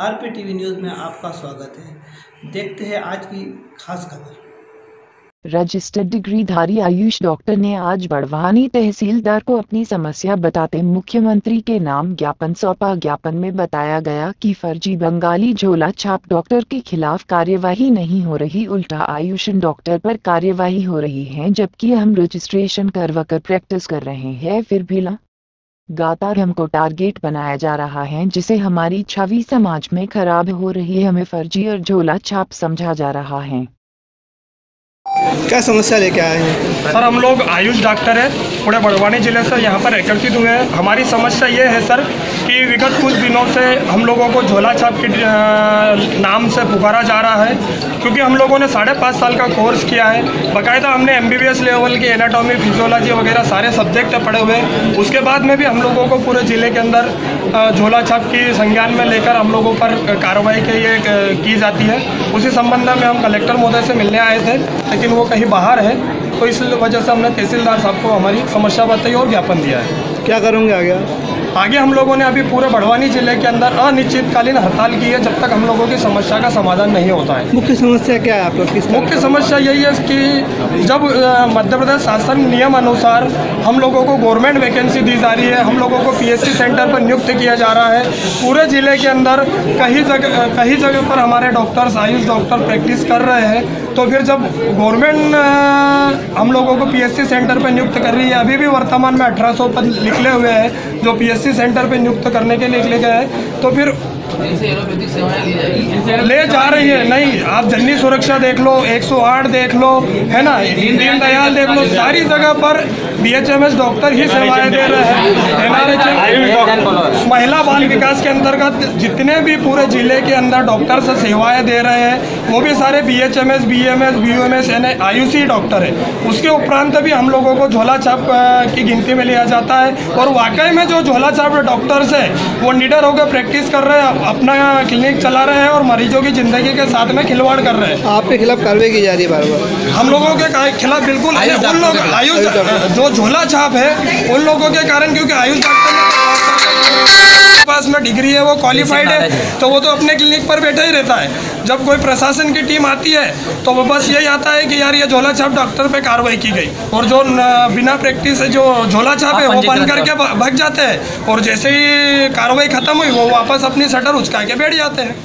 RP TV news में आपका स्वागत है। देखते हैं आज की खास खबर। रजिस्टर्ड डिग्रीधारी आयुष डॉक्टर ने आज बड़वानी तहसीलदार को अपनी समस्या बताते मुख्यमंत्री के नाम ज्ञापन सौंपा। ज्ञापन में बताया गया कि फर्जी बंगाली झोला छाप डॉक्टर के खिलाफ कार्यवाही नहीं हो रही। उल्टा आयुष डॉक्टर पर कार्यवाही हो रही है, जबकि हम रजिस्ट्रेशन करवाकर प्रैक्टिस कर रहे हैं। फिर भी लगातार हमको टारगेट बनाया जा रहा है, जिसे हमारी छवि समाज में खराब हो रही है, हमें फर्जी और झोला छाप समझा जा रहा है। क्या समस्या लेके आए हैं? सर हम लोग आयुष डॉक्टर है पूरे बड़वानी ज़िले से यहाँ पर एकत्रित हुए हैं। हमारी समस्या ये है सर कि विगत कुछ दिनों से हम लोगों को झोला छाप के नाम से पुकारा जा रहा है क्योंकि हम लोगों ने साढ़े पाँच साल का कोर्स किया है। बाकायदा हमने एमबीबीएस लेवल की एनाटॉमी फिजियोलॉजी वगैरह सारे सब्जेक्ट पढ़े हुए उसके बाद में भी हम लोगों को पूरे ज़िले के अंदर झोला छाप की संज्ञान में लेकर हम लोगों पर कार्रवाई के अ, की जाती है। उसी संबंध में हम कलेक्टर महोदय से मिलने आए थे लेकिन वो कहीं बाहर है। तो इस वजह से हमने तहसीलदार साहब को हमारी समस्या बताई और ज्ञापन दिया है। क्या करूँगे आगे? आगे हम लोगों ने अभी पूरे बड़वानी ज़िले के अंदर अनिश्चितकालीन हड़ताल की है जब तक हम लोगों की समस्या का समाधान नहीं होता है। मुख्य समस्या क्या है आप लोग तरह मुख्य समस्या यही है कि जब मध्य प्रदेश शासन नियम अनुसार हम लोगों को गवर्नमेंट वैकेंसी दी जा रही है हम लोगों को पीएससी सेंटर पर नियुक्त किया जा रहा है पूरे ज़िले के अंदर कई जगह कई जगह पर हमारे डॉक्टर्स आयुष डॉक्टर प्रैक्टिस कर रहे हैं तो फिर जब गवर्नमेंट हम लोगों को पीएससी सेंटर पर नियुक्त कर रही है, अभी भी वर्तमान में 1800 पद निकले हुए हैं, जो पीएससी सेंटर पर नियुक्त करने के लिए निकले गए हैं तो फिर ले जा रही है। नहीं, आप जननी सुरक्षा देख लो 108 देख लो, है ना? दीनदयाल देख लो, सारी जगह पर बीएचएमएस डॉक्टर ही सेवाएँ दे रहे हैं। एनआरएच महिला बाल विकास के अंतर्गत जितने भी पूरे ज़िले के अंदर डॉक्टर से सेवाएँ दे रहे हैं वो भी सारे बीएचएमएस बीएमएस बीयूएमएस यानी आयुषी डॉक्टर है। उसके उपरांत भी हम लोगों को झोला छाप की गिनती में लिया जाता है और वाकई में जो झोला छाप डॉक्टर्स है वो निडर होकर प्रैक्टिस कर रहे हैं अपना क्लिनिक चला रहे हैं और मरीजों की ज़िंदगी के साथ में खिलवाड़ कर रहे हैं। आपके खिलाफ कार्रवाई की जा रही है बार बार हम लोगों के खिलाफ बिल्कुल उन लोग आयुष जो झोला छाप है उन लोगों के कारण क्योंकि आयुष डॉक्टर डिग्री है वो क्वालिफाइड है तो वो तो अपने क्लिनिक पर बैठा ही रहता है। जब कोई प्रशासन की टीम आती है तो वो बस यही आता है कि यार ये झोला छाप डॉक्टर पे कार्रवाई की गई। और जो बिना प्रैक्टिस जो झोला छाप है वो बंद करके भग भाग जाते हैं। और जैसे ही कार्रवाई खत्म हुई वो वापस अपनी शटर उचका के बैठ जाते हैं।